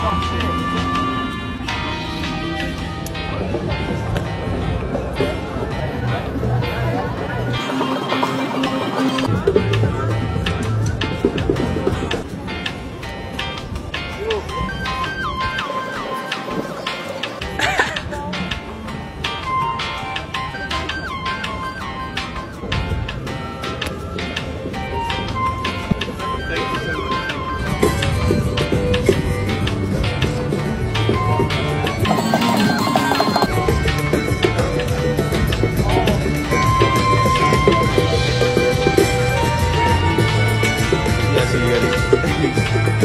放心。しいより。